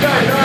no